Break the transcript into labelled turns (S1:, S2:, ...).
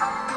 S1: Bye.